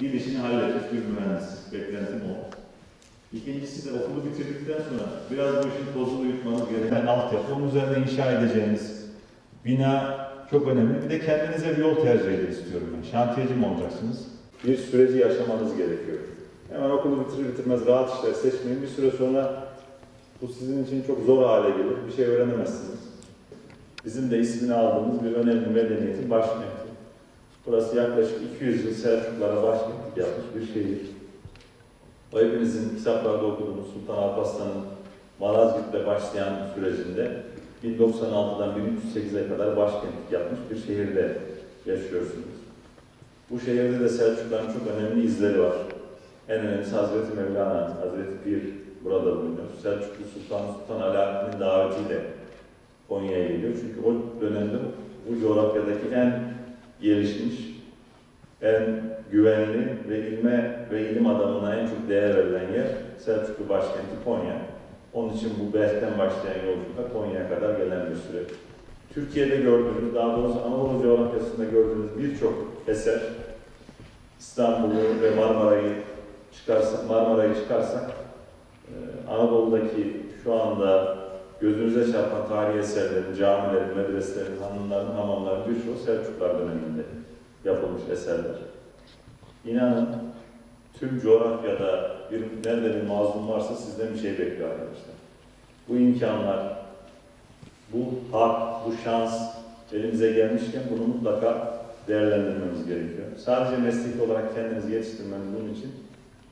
bir işini halletmiş bir mühendis. Beklentim o. İkincisi de okulu bitirdikten sonra biraz bu işin tozunu yutmanız gereken altyapı. Onun üzerine inşa edeceğiniz bina çok önemli. Bir de kendinize bir yol tercih edin istiyorum ben. Şantiyeci mi olacaksınız? Bir süreci yaşamanız gerekiyor. Hemen okulu bitirir bitirmez rahat işler seçmeyin. Bir süre sonra bu sizin için çok zor hale gelir. Bir şey öğrenemezsiniz. Bizim de ismini aldığımız bir önemli medeniyetin başkenti. Burası yaklaşık 200 yıl Selçuklulara başkentlik yapmış bir şehir. O hepinizin kitaplarda okuduğumuz Sultan Alparslan'ın Malazgirt'te başlayan sürecinde 1096'dan 1308'e kadar başkentlik yapmış bir şehirde yaşıyorsunuz. Bu şehirde de Selçukluların çok önemli izleri var. En önemlisi Hazreti Mevlana, Hazreti Pir burada bulunuyor. Selçuklu Sultan Sultan Alaaddin'in davetiyle Konya'ya geliyor. Çünkü o dönemde bu coğrafyadaki en gelişmiş, en güvenli ve ilme ve ilim adamına en çok değer verilen yer Selçuklu başkenti Konya. Onun için bu Belh'ten başlayan yolculukta Konya'ya kadar gelen bir süre. Türkiye'de gördüğünüz, daha doğrusu Anadolu coğrafyasında gördüğünüz birçok eser, İstanbul'u ve Marmara'yı çıkarsak, Marmara'yı çıkarsak, e, Anadolu'daki şu anda gözünüze çarpan tarihi eserlerin, camilerin, medreselerin, hanımların, hamamların birçoğu Selçuklular döneminde yapılmış eserler. İnanın tüm coğrafyada bir nerede bir mazlum varsa sizden bir şey bekliyor arkadaşlar. Bu imkanlar, bu hak, bu şans elimize gelmişken bunu mutlaka değerlendirmemiz gerekiyor. Sadece mesleki olarak kendinizi yetiştirmeniz bunun için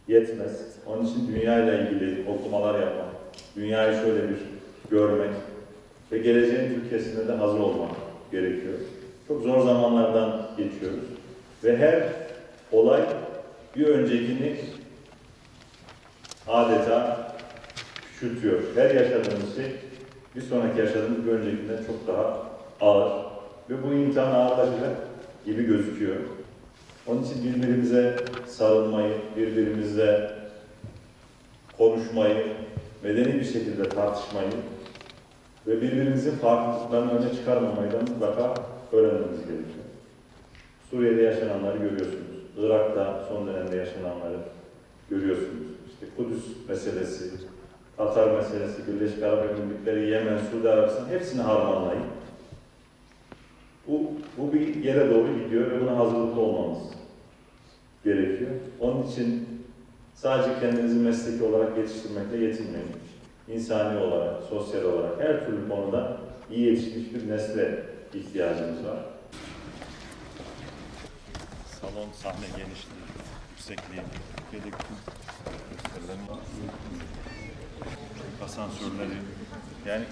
yetmez. Onun için dünya ile ilgili okumalar yapmak, dünyayı şöyle bir görmek ve geleceğin Türkiye'sinde de hazır olmak gerekiyor. Çok zor zamanlardan geçiyoruz ve her olay bir öncekini adeta küçültüyor. Her yaşadığımız şey bir sonraki yaşadığımız bir öncekinden çok daha ağır ve bu imtihan ağırlaşacak gibi gözüküyor. Onun için birbirimize sarılmayı, birbirimizle konuşmayı, medeni bir şekilde tartışmayı ve birbirimizin farklılıklarını öne çıkarmamayı da mutlaka öğrenmemiz gerekiyor. Suriye'de yaşananları görüyorsunuz. Irak'ta son dönemde yaşananları görüyorsunuz. İşte Kudüs meselesi, Katar meselesi, Birleşik Arap Emirlikleri, Yemen, Suudi Arabistan hepsini harmanlayın. Bu, bu bir yere doğru gidiyor ve buna hazırlıklı olmamız gerekiyor. Onun için sadece kendinizi mesleki olarak yetiştirmekle yetinmeyin. İnsani olarak, sosyal olarak her türlü konuda iyi yetişmiş bir nesle ihtiyacımız var. Salon sahne genişliği, yüksekliği, gösterilerin asansörleri, yani